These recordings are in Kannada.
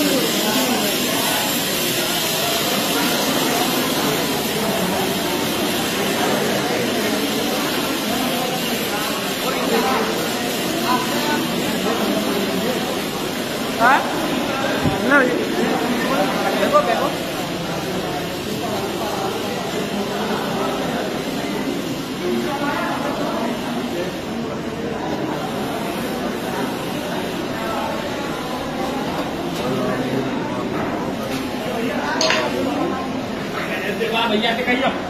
Hallelujah. Oh, iyan.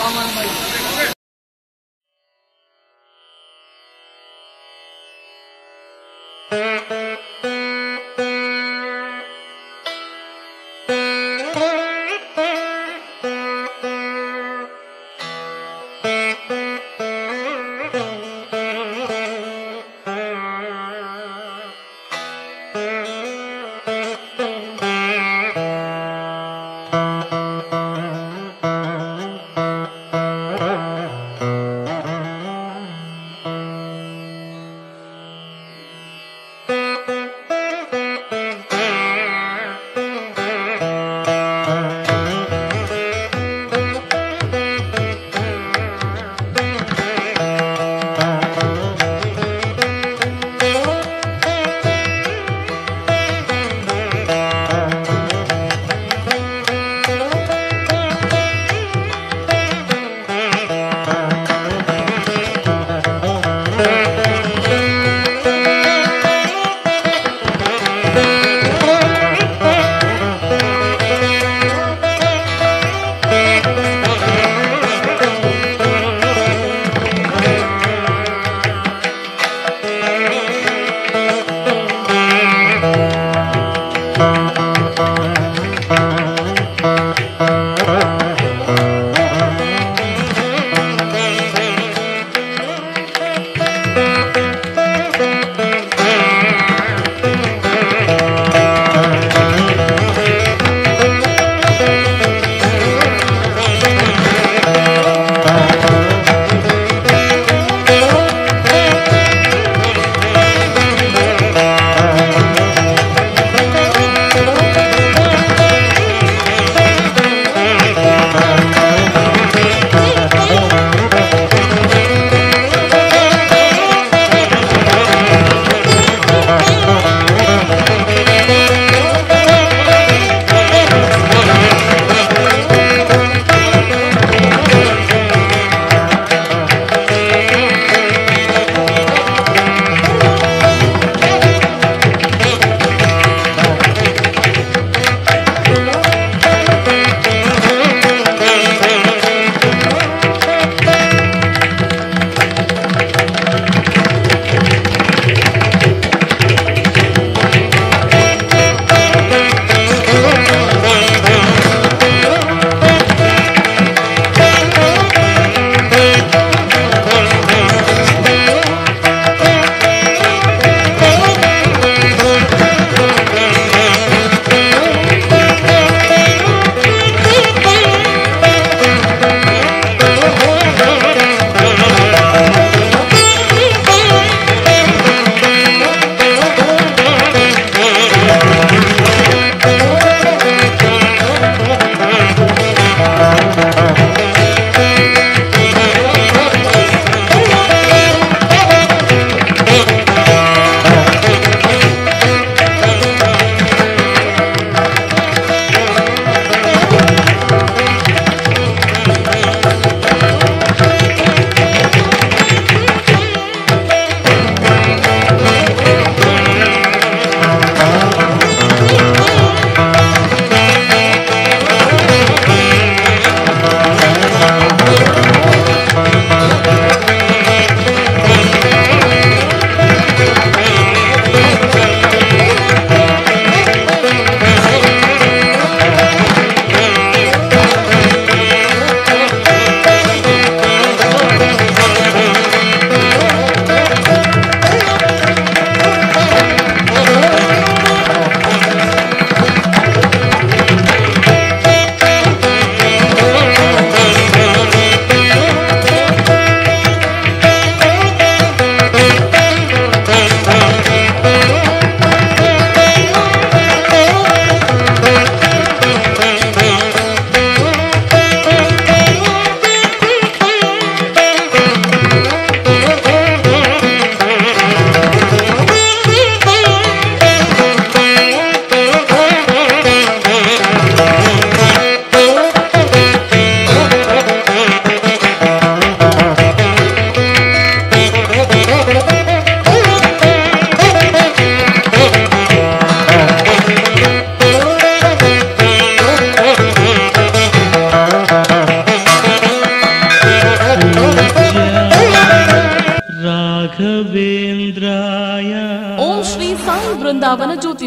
すごい。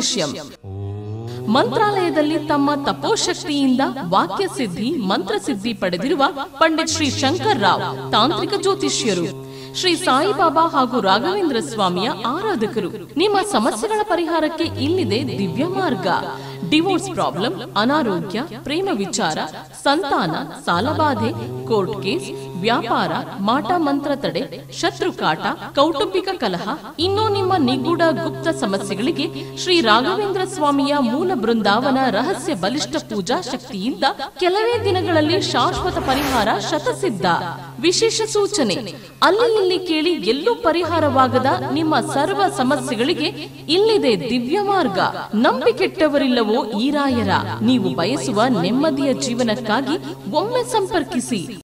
ಜ್ಯೋತಿಷ್ಯಂ ಮಂತ್ರಾಲಯದಲ್ಲಿ ತಮ್ಮ ತಪೋಶಕ್ತಿಯಿಂದ ವಾಕ್ಯ ಸಿದ್ಧಿ ಮಂತ್ರ ಸಿದ್ಧಿ ಪಡೆದಿರುವ ಪಂಡಿತ್ ಶ್ರೀ ಶಂಕರ್ ರಾವ್, ತಾಂತ್ರಿಕ ಜ್ಯೋತಿಷ್ಯರು. ಶ್ರೀ ಸಾಯಿಬಾಬಾ ಹಾಗೂ ರಾಘವೇಂದ್ರ ಸ್ವಾಮಿಯ ಆರಾಧಕರು. ನಿಮ್ಮ ಸಮಸ್ಯೆಗಳ ಪರಿಹಾರಕ್ಕೆ ಇಲ್ಲಿದೆ ದಿವ್ಯ ಮಾರ್ಗ. ಡಿವೋರ್ಸ್ ಪ್ರಾಬ್ಲಮ್ ಅನಾರೋಗ್ಯ, ಪ್ರೇಮ ವಿಚಾರ, ಸಂತಾನ, ಸಾಲಬಾಧೆ ಕೋರ್ಟ್ ಕೇಸ್ ವ್ಯಾಪಾರ, ಮಾಟ ಮಂತ್ರ ತಡೆ ಶತ್ರು ಕಾಟ ಕೌಟುಂಬಿಕ ಕಲಹ, ಇನ್ನೂ ನಿಮ್ಮ ನಿಗೂಢ ಗುಪ್ತ ಸಮಸ್ಯೆಗಳಿಗೆ ಶ್ರೀ ರಾಘವೇಂದ್ರ ಸ್ವಾಮಿಯ ಮೂಲ ಬೃಂದಾವನ ರಹಸ್ಯ ಬಲಿಷ್ಠ ಪೂಜಾ ಶಕ್ತಿಯಿಂದ ಕೆಲವೇ ದಿನಗಳಲ್ಲಿ ಶಾಶ್ವತ ಪರಿಹಾರ ಶತಸಿದ್ಧ. ವಿಶೇಷ ಸೂಚನೆ. ಅಲ್ಲಿ ಇಲ್ಲಿ ಕೇಳಿ ಎಲ್ಲೂ ಪರಿಹಾರವಾಗದ ನಿಮ್ಮ ಸರ್ವ ಸಮಸ್ಯೆಗಳಿಗೆ ಇಲ್ಲಿದೆ ದಿವ್ಯ ಮಾರ್ಗ. ನಂಬಿಕೆಟ್ಟವರಿಲ್ಲವೋ ಈ ರಾಯರ, ನೀವು ಬಯಸುವ ನೆಮ್ಮದಿಯ ಜೀವನಕ್ಕಾಗಿ ಒಮ್ಮೆ ಸಂಪರ್ಕಿಸಿ.